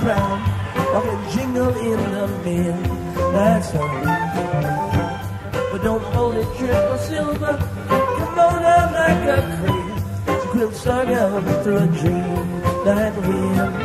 crown like a jingle in the bin That's all But don't hold it triple silver, come on out like a cream. So quit stuck out through a dream that wind.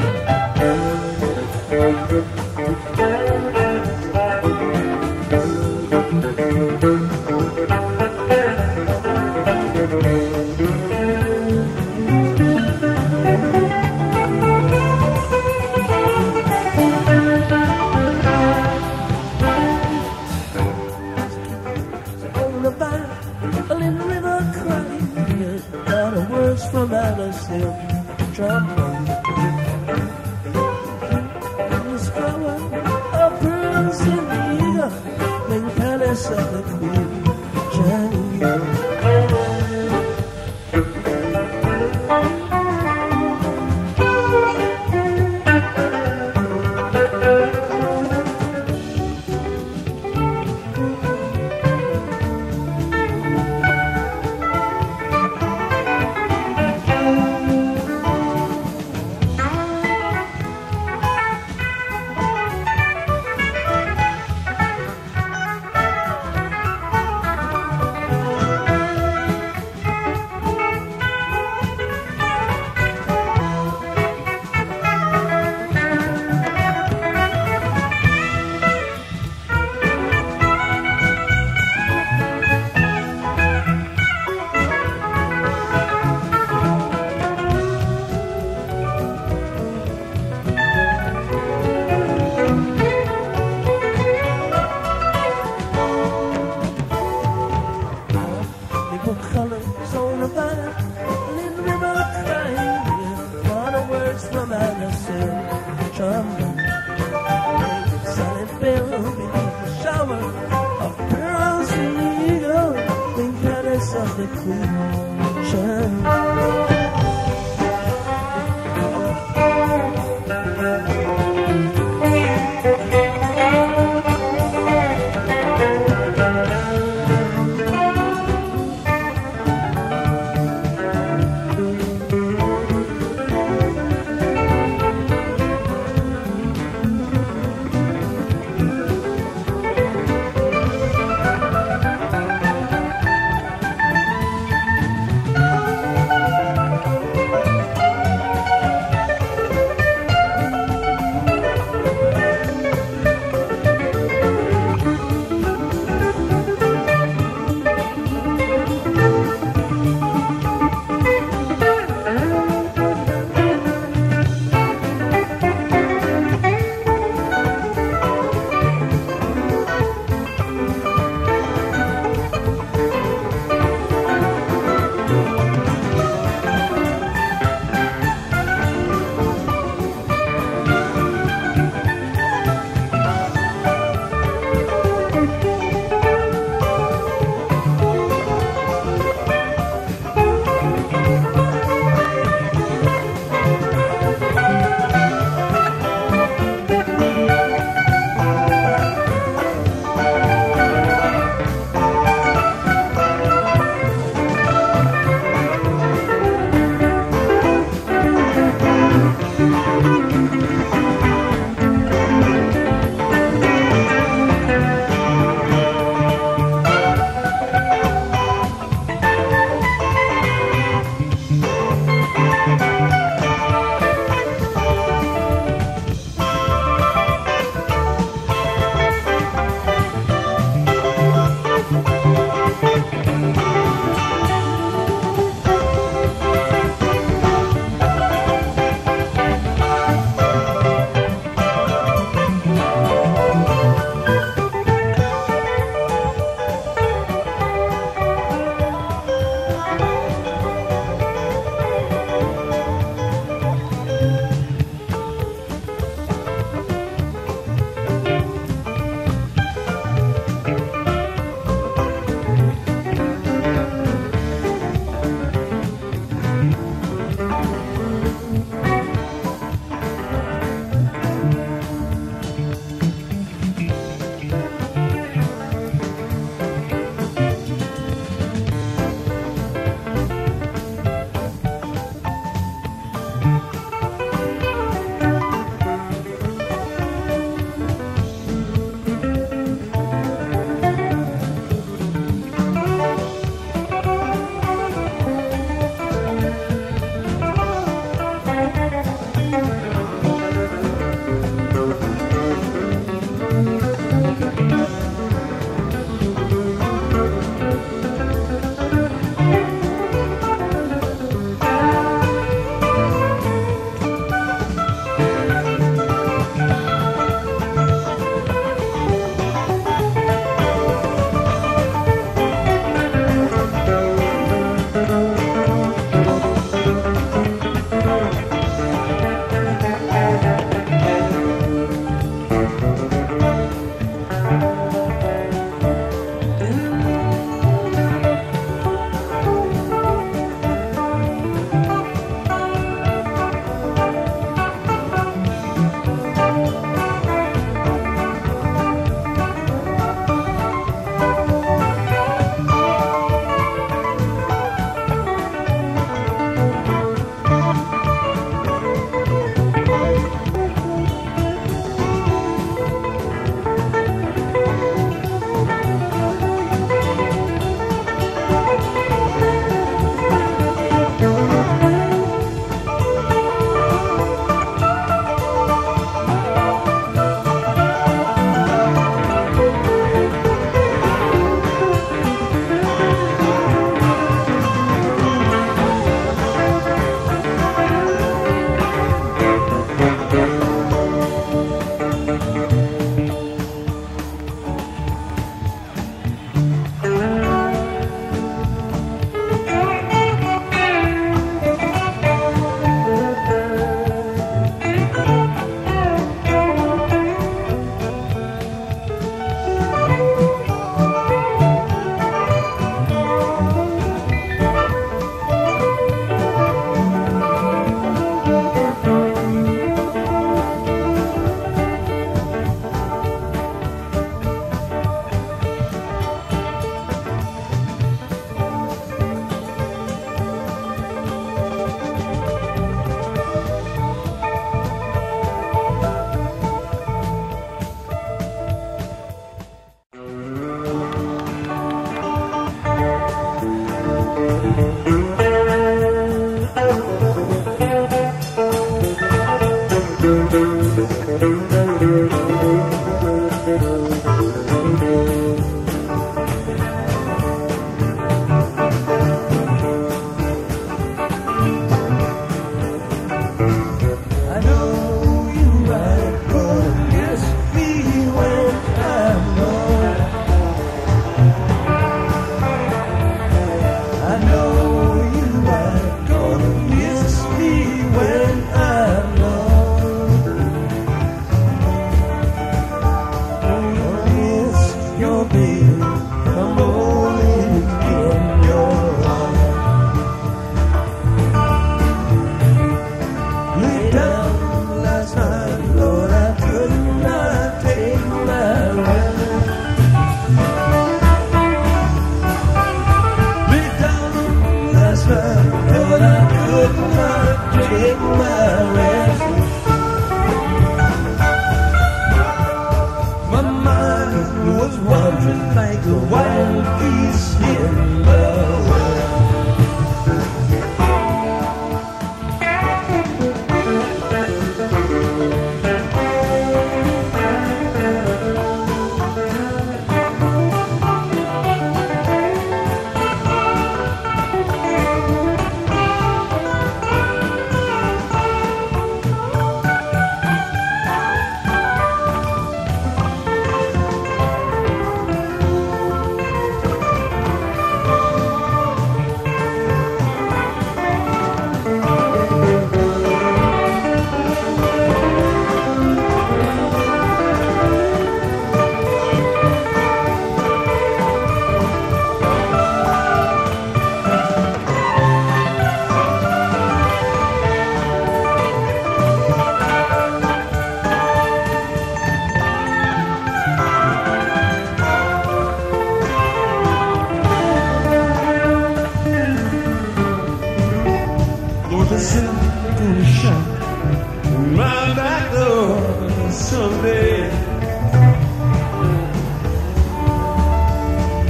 my back door someday.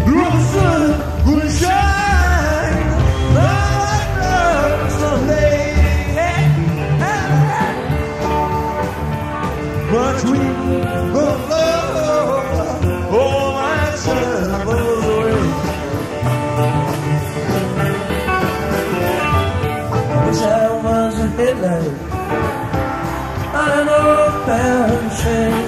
The sun will shine my door someday. But we will love all my troubles away. Wish I was a headlight mountain